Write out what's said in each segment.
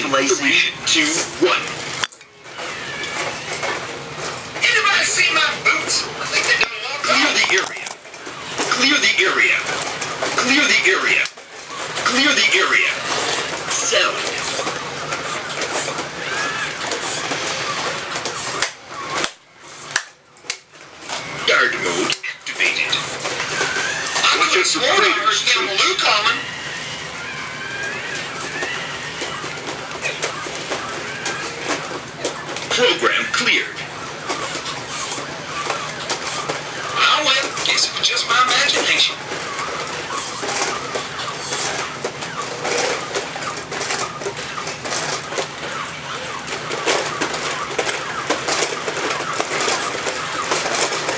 Three, two, one. Anybody see my boots? I think they walk Clear the area. Clear the area. Clear the area. Clear the area. Sound. Guard mode activated. I out for predators, down the troops. Lou calling. Program cleared. I went. Guess it was just my imagination.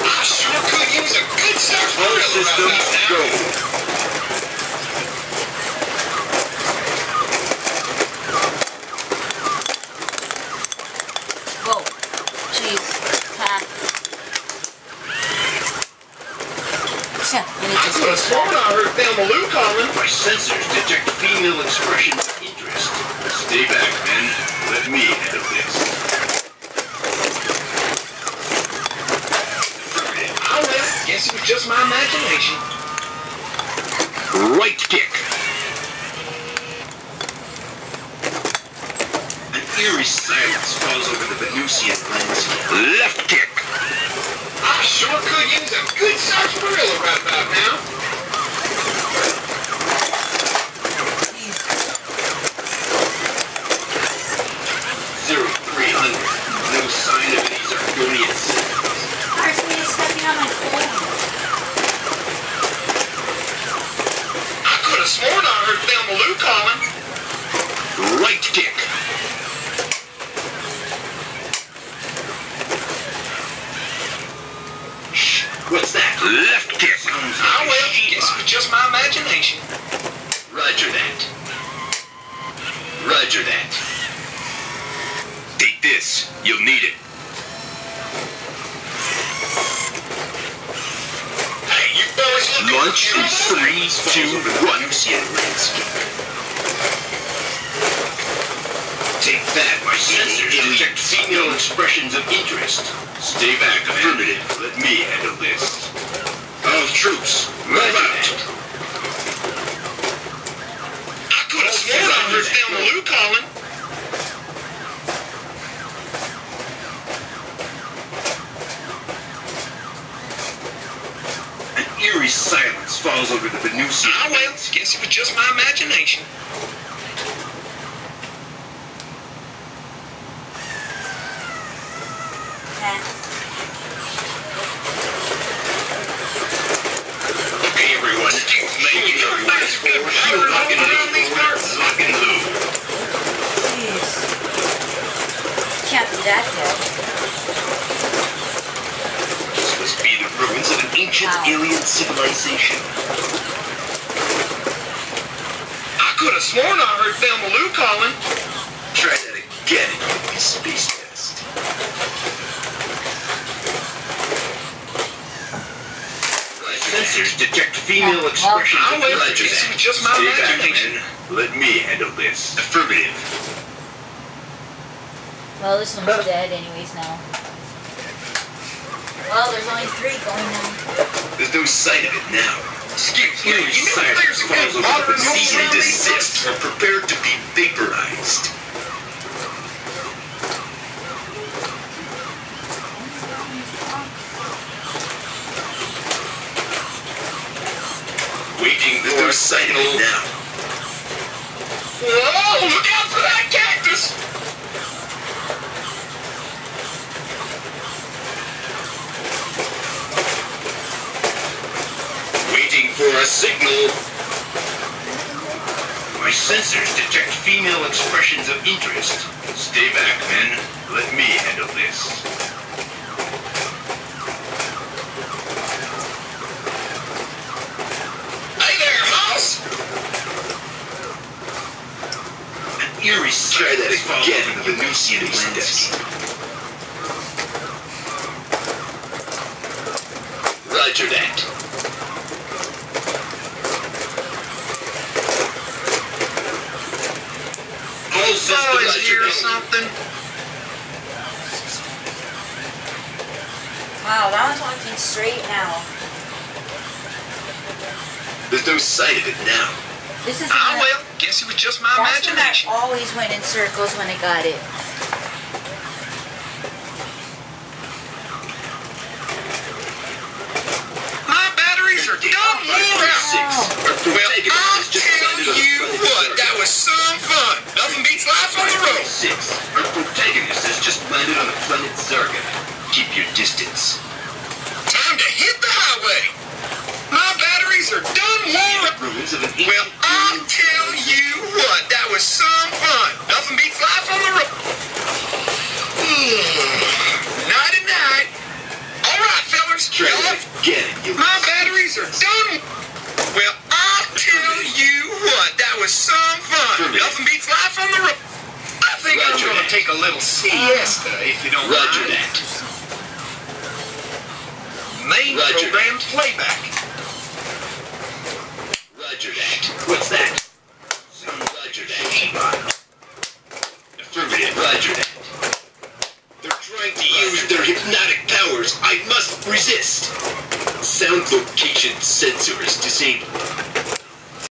I sure could use a good All sarsaparilla systems go. now. Whoa. Jeez. Pack. Yeah, you need I to could have switch sworn back. I heard Thelma My sensors detect female expressions of interest. Stay back, men. Let me handle this. I. Guess it was just my imagination. Right kick. An eerie silence falls over the Venusian landscape. Left kick. I sure could use a good sarsaparilla right about now. Zero three hundred. No sign of these Argonian citizens. Archie is stepping on my phone. I could have sworn I heard Thelma Lou calling. Right kick. Shh. What's that? Left kick. I will. Guess it was just my imagination. Roger that. Roger that. Take this. You'll need it. Hey, you boys looking Launch in three, two, one. Take that, my sensors detect female expressions of interest. Stay back, affirmative. Let me handle this. All troops, move out. I could have sworn I heard Thelma Lou calling. An eerie silence falls over the Venusian. Ah, I will. Guess it was just my imagination. Okay, everyone. Maybe everyone is good. Shield lock and loop. Lock and loop. Jeez. Can't be that dead. This must be the ruins of an ancient Wow. alien civilization. I could have sworn I heard Thelma Lou calling. Try that again and you'll space dust. My sensors detect female Well, expressions I of will. Roger This that. was just my Stay back, imagination. Let me handle this. Affirmative. Well, this one's dead anyways now. Well, there's only three going now. There's no sign of it now. Excuse me, you know silence there's a good falls over modern the home cease and desist are prepared to be vaporized. Waiting for a sign of it now. Whoa, oh, look out for that cactus! Waiting for a signal. My sensors detect female expressions of interest. Stay back, men. Let me handle this. Hey there, mouse! An eerie Try that again the Venusian landscape. Roger that. Wow, that one's walking straight now. There's no sight of it now. This is Ah, one- well, guess it was just my That's one that imagination. always went in circles when I got it. My batteries are done wore out. Well, I'll tell you what, that was some fun. Nothing beats life on the road. Six. Our protagonist has just landed on the planet Zarga. Keep your distance. Time to hit the highway. My batteries are done Ruins of an Well, I'll tell you what, that was some fun. Nothing beats life on the road. Hmm, night and night. All right, fellas. Try y'all that. You My batteries are done. Well, I'll tell you what, that was some fun. Nothing beats life on the road. I think Roger I'm gonna take a little siesta, uh, if you don't Roger mind. that. Main Roger. program playback. That. What's that? Roger that. Affirmative. Roger that. They're trying to use their hypnotic powers. I must resist. Sound location sensors disabled.